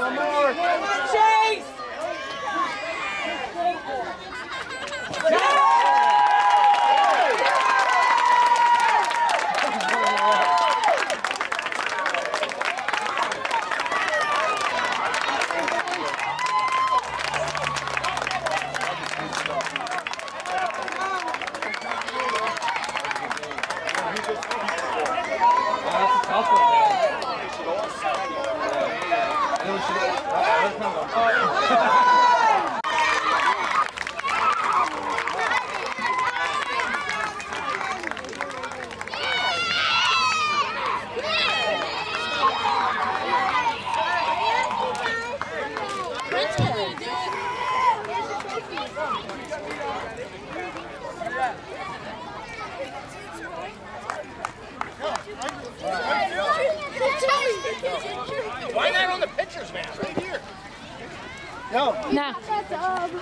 one more. Good job. Why not on the pitcher's man? Right here. No. No. Um,